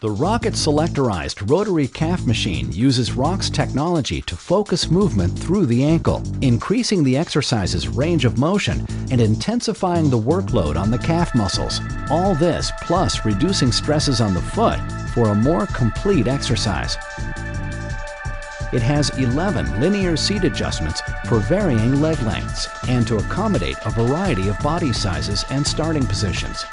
The ROC-IT Selectorized rotary calf machine uses ROX technology to focus movement through the ankle, increasing the exercise's range of motion and intensifying the workload on the calf muscles. All this plus reducing stresses on the foot for a more complete exercise. It has 11 linear seat adjustments for varying leg lengths and to accommodate a variety of body sizes and starting positions.